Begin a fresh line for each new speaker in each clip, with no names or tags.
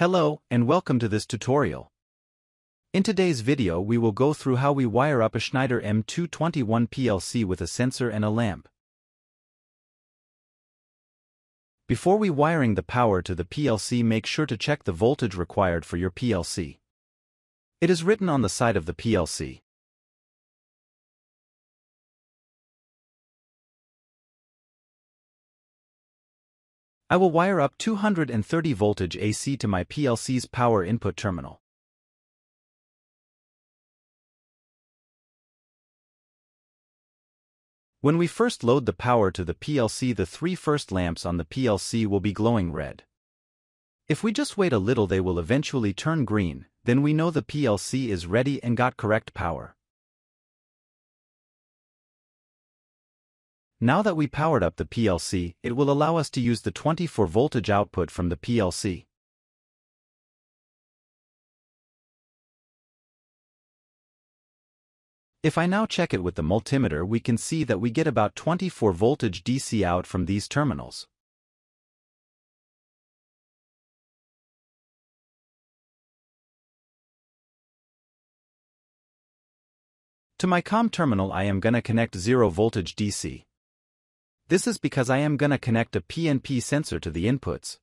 Hello, and welcome to this tutorial. In today's video we will go through how we wire up a Schneider M221 PLC with a sensor and a lamp. Before we wiring the power to the PLC make sure to check the voltage required for your PLC. It is written on the side of the PLC. I will wire up 230 voltage AC to my PLC's power input terminal. When we first load the power to the PLC the three first lamps on the PLC will be glowing red. If we just wait a little they will eventually turn green, then we know the PLC is ready and got correct power. Now that we powered up the PLC, it will allow us to use the 24 voltage output from the PLC. If I now check it with the multimeter we can see that we get about 24 voltage DC out from these terminals. To my COM terminal I am gonna connect 0 voltage DC. This is because I am gonna connect a PNP sensor to the inputs.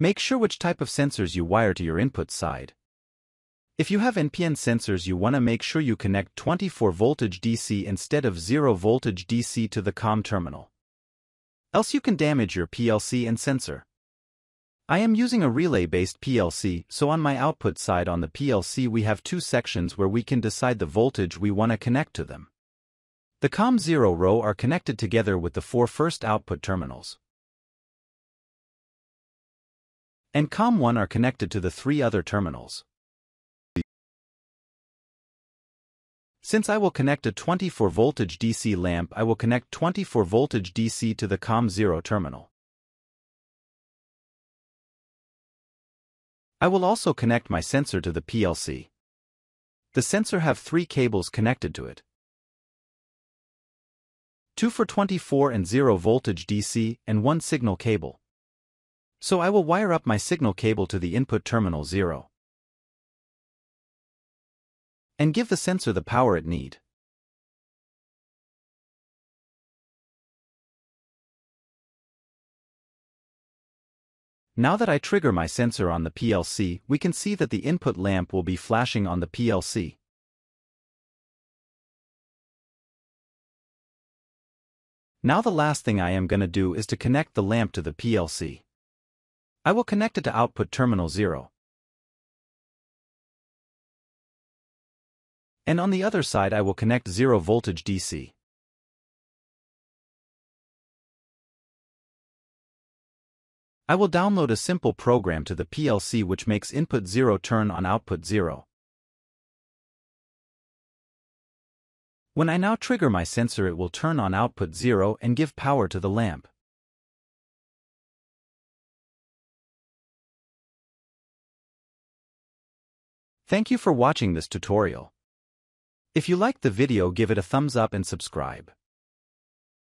Make sure which type of sensors you wire to your input side. If you have NPN sensors you wanna make sure you connect 24 voltage DC instead of 0 voltage DC to the COM terminal. Else you can damage your PLC and sensor. I am using a relay-based PLC, so on my output side on the PLC we have two sections where we can decide the voltage we want to connect to them. The COM0 row are connected together with the four first output terminals. And COM1 are connected to the three other terminals. Since I will connect a 24 voltage DC lamp I will connect 24 voltage DC to the COM0 terminal. I will also connect my sensor to the PLC. The sensor have three cables connected to it. 2 for 24 and 0 voltage DC, and 1 signal cable. So I will wire up my signal cable to the input terminal 0. And give the sensor the power it need. Now that I trigger my sensor on the PLC, we can see that the input lamp will be flashing on the PLC. Now the last thing I am gonna do is to connect the lamp to the PLC. I will connect it to output terminal 0. And on the other side I will connect 0 voltage DC. I will download a simple program to the PLC which makes input 0 turn on output 0. When I now trigger my sensor it will turn on output 0 and give power to the lamp. Thank you for watching this tutorial. If you liked the video give it a thumbs up and subscribe.